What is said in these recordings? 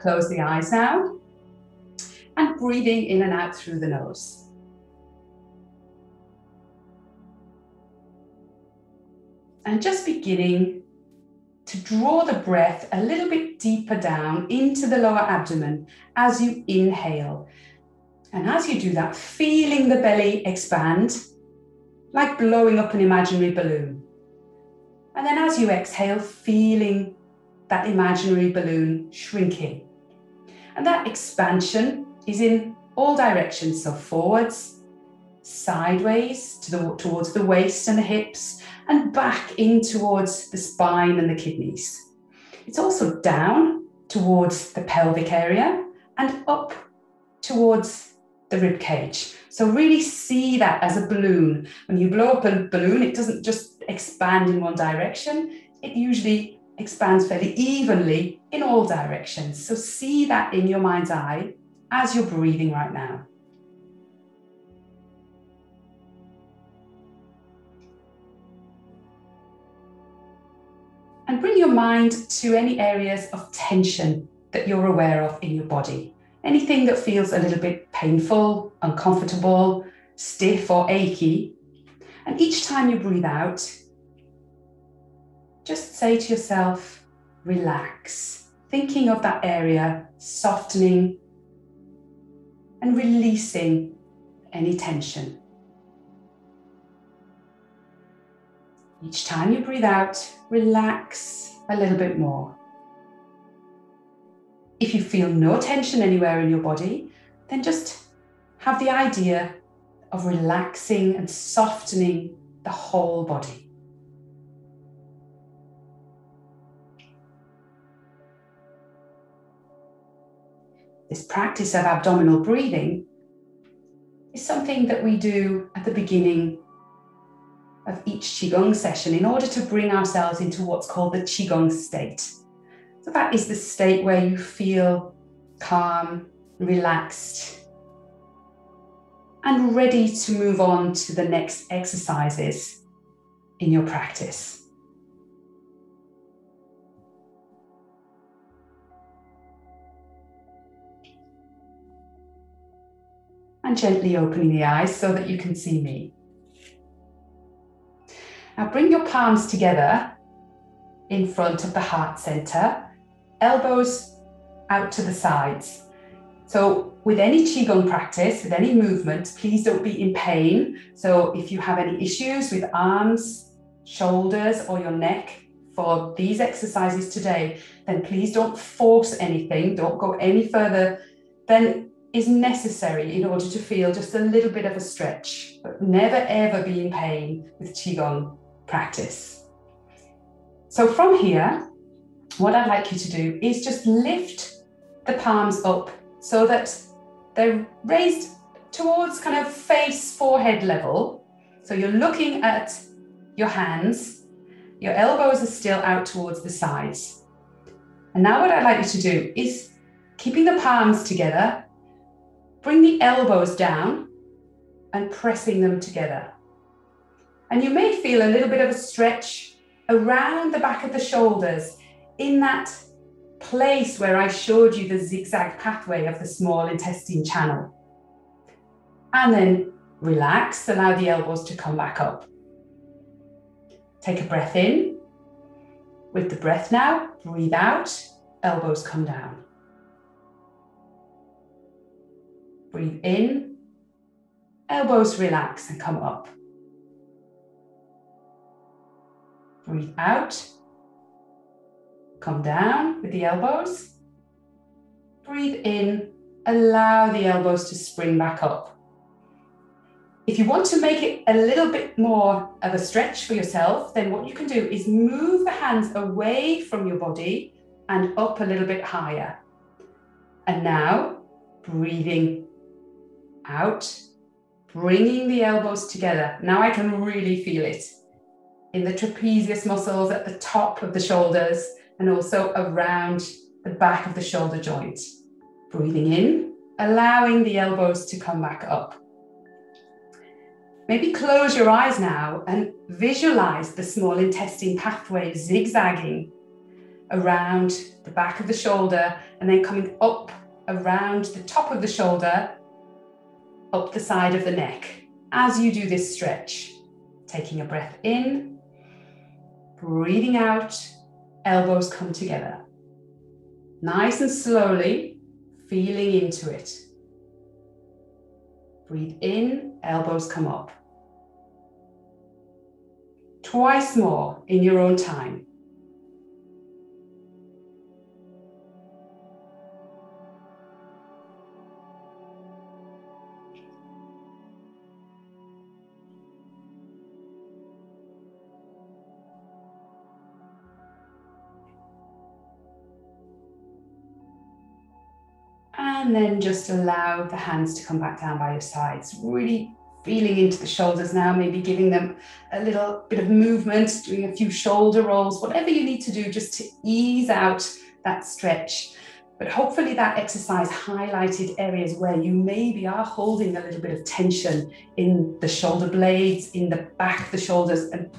close the eyes now. And breathing in and out through the nose. And just beginning to draw the breath a little bit deeper down into the lower abdomen as you inhale. And as you do that, feeling the belly expand, like blowing up an imaginary balloon. And then as you exhale, feeling that imaginary balloon shrinking. And that expansion is in all directions, so forwards, sideways to the, towards the waist and the hips, and back in towards the spine and the kidneys. It's also down towards the pelvic area and up towards the rib cage. So really see that as a balloon. When you blow up a balloon, it doesn't just expand in one direction. It usually expands fairly evenly in all directions. So see that in your mind's eye as you're breathing right now. And bring your mind to any areas of tension that you're aware of in your body. Anything that feels a little bit painful, uncomfortable, stiff, or achy. And each time you breathe out, just say to yourself, relax, thinking of that area, softening and releasing any tension. Each time you breathe out, relax a little bit more. If you feel no tension anywhere in your body, then just have the idea of relaxing and softening the whole body. This practice of abdominal breathing is something that we do at the beginning of each Qigong session in order to bring ourselves into what's called the Qigong state. So, that is the state where you feel calm, relaxed, and ready to move on to the next exercises in your practice. And gently opening the eyes so that you can see me. Now bring your palms together in front of the heart center, elbows out to the sides. So with any Qigong practice, with any movement, please don't be in pain. So if you have any issues with arms, shoulders, or your neck for these exercises today, then please don't force anything. Don't go any further than is necessary in order to feel just a little bit of a stretch, but never ever be in pain with Qigong practice. So from here, what I'd like you to do is just lift the palms up so that they're raised towards kind of face forehead level. So you're looking at your hands, your elbows are still out towards the sides. And now what I'd like you to do is keeping the palms together, Bring the elbows down and pressing them together. And you may feel a little bit of a stretch around the back of the shoulders in that place where I showed you the zigzag pathway of the small intestine channel. And then relax, allow the elbows to come back up. Take a breath in. With the breath now, breathe out, elbows come down. Breathe in, elbows relax and come up. Breathe out, come down with the elbows. Breathe in, allow the elbows to spring back up. If you want to make it a little bit more of a stretch for yourself, then what you can do is move the hands away from your body and up a little bit higher. And now breathing out, bringing the elbows together. Now I can really feel it in the trapezius muscles at the top of the shoulders and also around the back of the shoulder joint. Breathing in, allowing the elbows to come back up. Maybe close your eyes now and visualize the small intestine pathway zigzagging around the back of the shoulder and then coming up around the top of the shoulder, up the side of the neck. As you do this stretch, taking a breath in, breathing out, elbows come together. Nice and slowly, feeling into it. Breathe in, elbows come up. Twice more in your own time. And then just allow the hands to come back down by your sides. Really feeling into the shoulders now, maybe giving them a little bit of movement, doing a few shoulder rolls, whatever you need to do just to ease out that stretch. But hopefully, that exercise highlighted areas where you maybe are holding a little bit of tension in the shoulder blades, in the back of the shoulders, and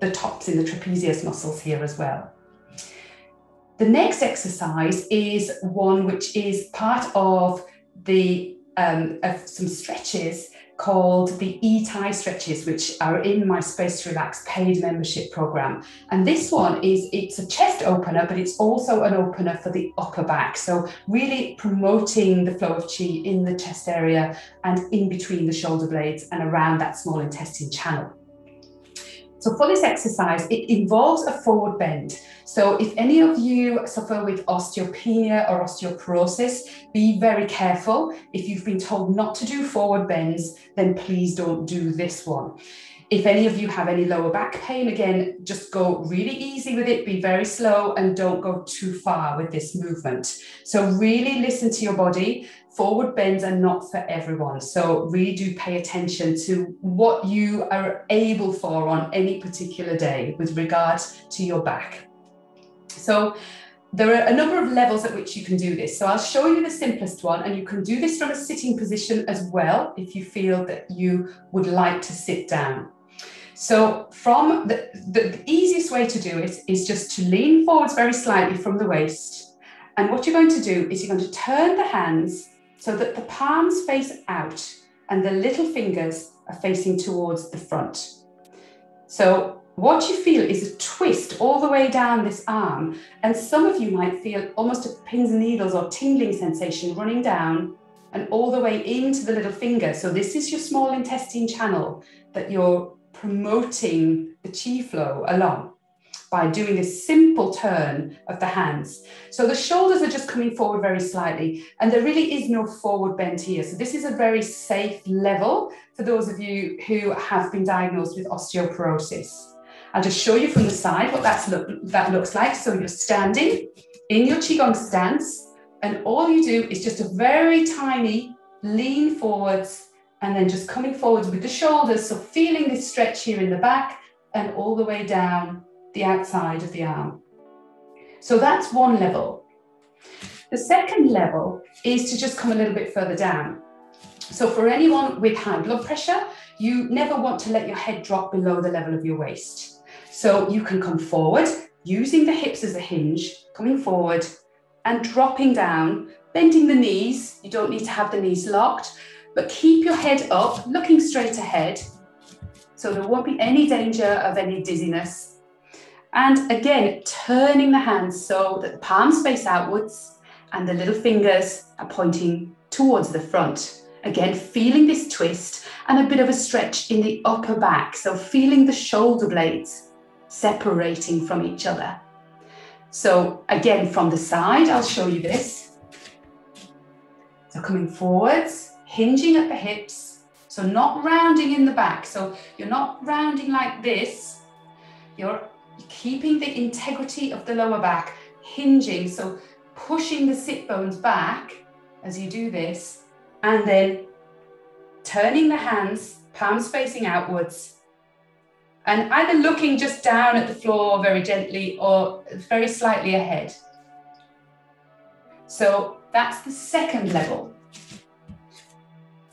the tops in the trapezius muscles here as well. The next exercise is one which is part of the um, of some stretches called the e-tie stretches, which are in my Space to Relax paid membership program. And this one is it's a chest opener, but it's also an opener for the upper back. So really promoting the flow of chi in the chest area and in between the shoulder blades and around that small intestine channel. So for this exercise, it involves a forward bend. So if any of you suffer with osteopenia or osteoporosis, be very careful. If you've been told not to do forward bends, then please don't do this one. If any of you have any lower back pain, again, just go really easy with it, be very slow, and don't go too far with this movement. So, really listen to your body forward bends are not for everyone. So really do pay attention to what you are able for on any particular day with regard to your back. So there are a number of levels at which you can do this. So I'll show you the simplest one, and you can do this from a sitting position as well if you feel that you would like to sit down. So from the, the, the easiest way to do it is just to lean forwards very slightly from the waist. And what you're going to do is you're going to turn the hands so that the palms face out and the little fingers are facing towards the front. So what you feel is a twist all the way down this arm. And some of you might feel almost a pins and needles or tingling sensation running down and all the way into the little finger. So this is your small intestine channel that you're promoting the chi flow along by doing this simple turn of the hands. So the shoulders are just coming forward very slightly, and there really is no forward bend here. So this is a very safe level for those of you who have been diagnosed with osteoporosis. I'll just show you from the side what that's look, that looks like. So you're standing in your Qigong stance, and all you do is just a very tiny lean forwards and then just coming forwards with the shoulders. So feeling this stretch here in the back and all the way down the outside of the arm. So that's one level. The second level is to just come a little bit further down. So for anyone with high blood pressure, you never want to let your head drop below the level of your waist. So you can come forward using the hips as a hinge, coming forward and dropping down, bending the knees. You don't need to have the knees locked, but keep your head up, looking straight ahead. So there won't be any danger of any dizziness and again, turning the hands so that the palms face outwards and the little fingers are pointing towards the front. Again, feeling this twist and a bit of a stretch in the upper back. So feeling the shoulder blades separating from each other. So again, from the side, I'll show you this. So coming forwards, hinging at the hips. So not rounding in the back. So you're not rounding like this. You're keeping the integrity of the lower back, hinging, so pushing the sit bones back as you do this, and then turning the hands, palms facing outwards, and either looking just down at the floor very gently or very slightly ahead. So that's the second level.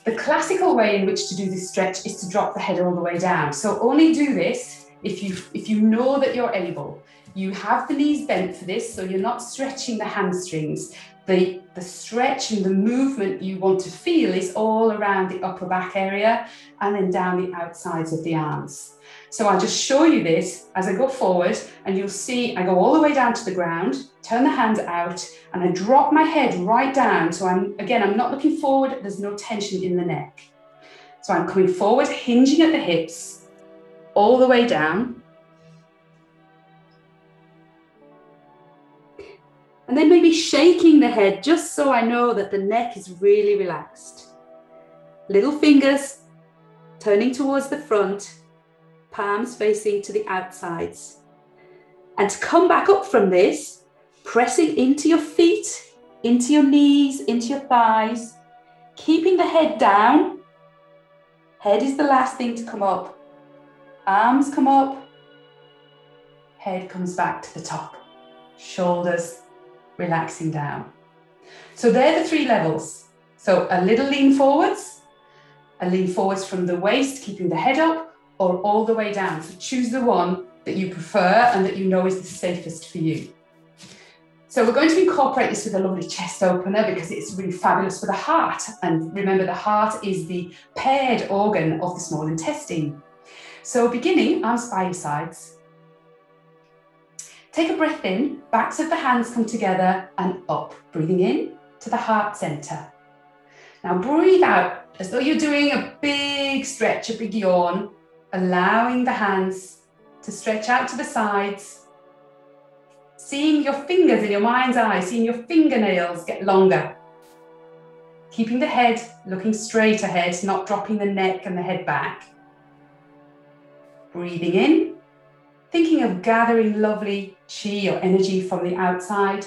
The classical way in which to do this stretch is to drop the head all the way down. So only do this if you if you know that you're able you have the knees bent for this, so you're not stretching the hamstrings. The, the stretch and the movement you want to feel is all around the upper back area and then down the outsides of the arms. So I'll just show you this as I go forward and you'll see I go all the way down to the ground, turn the hands out and I drop my head right down. So I'm, again, I'm not looking forward, there's no tension in the neck. So I'm coming forward, hinging at the hips, all the way down. And then maybe shaking the head just so I know that the neck is really relaxed. Little fingers turning towards the front, palms facing to the outsides. And to come back up from this, pressing into your feet, into your knees, into your thighs, keeping the head down. Head is the last thing to come up. Arms come up, head comes back to the top, shoulders relaxing down. So they're the three levels. So a little lean forwards, a lean forwards from the waist, keeping the head up, or all the way down. So choose the one that you prefer and that you know is the safest for you. So we're going to incorporate this with a lovely chest opener because it's really fabulous for the heart. And remember, the heart is the paired organ of the small intestine. So beginning, arms by your sides. Take a breath in, backs of the hands come together and up. Breathing in to the heart center. Now breathe out as though you're doing a big stretch, a big yawn, allowing the hands to stretch out to the sides. Seeing your fingers in your mind's eye, seeing your fingernails get longer. Keeping the head looking straight ahead, not dropping the neck and the head back. Breathing in thinking of gathering lovely chi or energy from the outside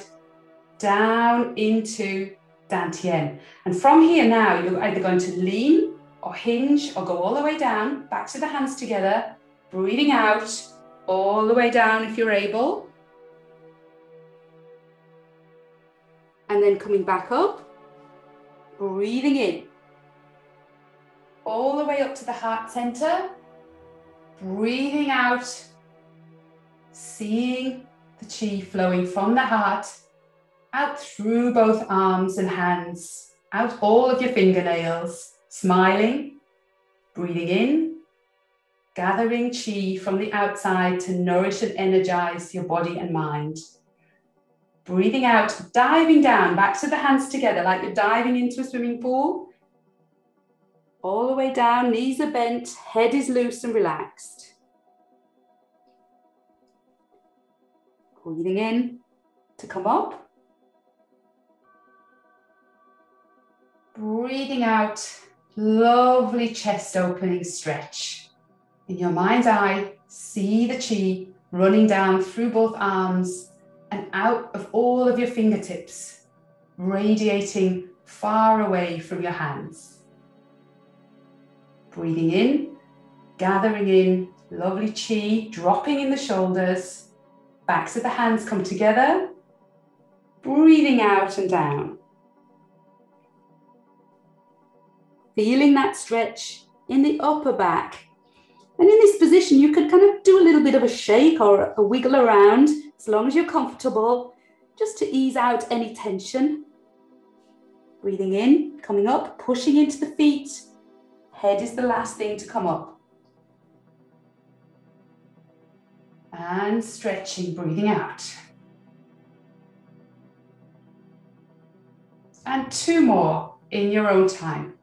down into Dantian. And from here now, you're either going to lean or hinge or go all the way down, back to the hands together, breathing out all the way down if you're able. And then coming back up, breathing in. All the way up to the heart center, breathing out seeing the chi flowing from the heart out through both arms and hands, out all of your fingernails, smiling, breathing in, gathering chi from the outside to nourish and energize your body and mind. Breathing out, diving down, back to the hands together like you're diving into a swimming pool. All the way down, knees are bent, head is loose and relaxed. Breathing in to come up. Breathing out, lovely chest opening stretch. In your mind's eye, see the chi running down through both arms and out of all of your fingertips, radiating far away from your hands. Breathing in, gathering in lovely chi, dropping in the shoulders Backs of the hands come together, breathing out and down. Feeling that stretch in the upper back. And in this position, you can kind of do a little bit of a shake or a wiggle around as long as you're comfortable, just to ease out any tension. Breathing in, coming up, pushing into the feet. Head is the last thing to come up. and stretching, breathing out. And two more in your own time.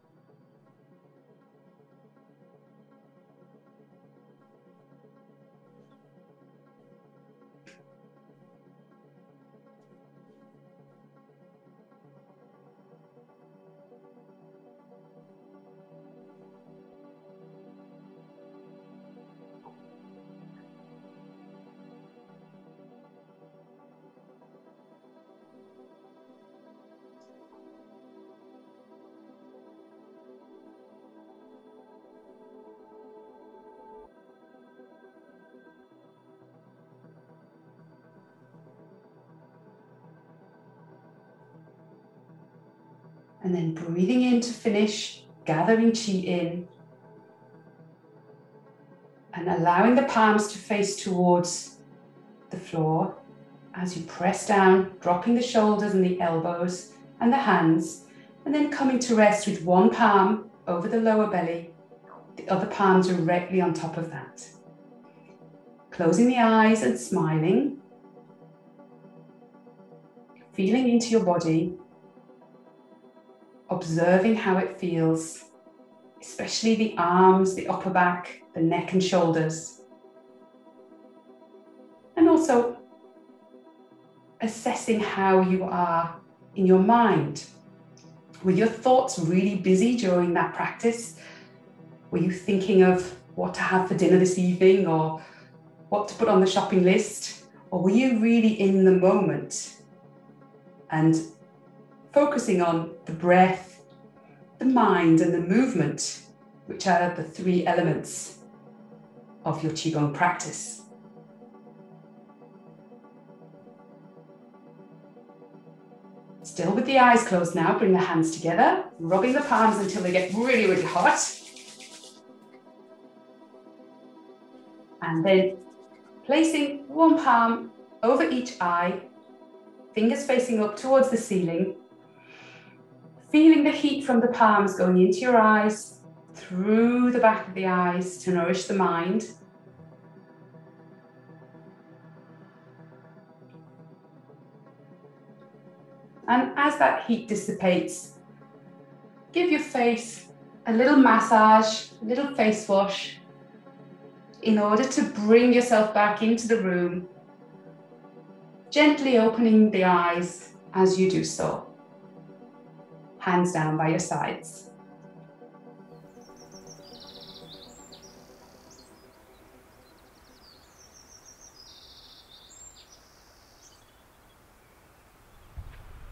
And then breathing in to finish, gathering chi in. And allowing the palms to face towards the floor as you press down, dropping the shoulders and the elbows and the hands, and then coming to rest with one palm over the lower belly, the other palm directly on top of that. Closing the eyes and smiling, feeling into your body, observing how it feels, especially the arms, the upper back, the neck and shoulders. And also assessing how you are in your mind. Were your thoughts really busy during that practice? Were you thinking of what to have for dinner this evening or what to put on the shopping list? Or were you really in the moment and focusing on the breath, the mind, and the movement, which are the three elements of your Qigong practice? Still with the eyes closed now, bring the hands together, rubbing the palms until they get really, really hot. And then placing one palm over each eye, fingers facing up towards the ceiling, feeling the heat from the palms going into your eyes, through the back of the eyes to nourish the mind. And as that heat dissipates, give your face a little massage, a little face wash in order to bring yourself back into the room, gently opening the eyes as you do so. Hands down by your sides.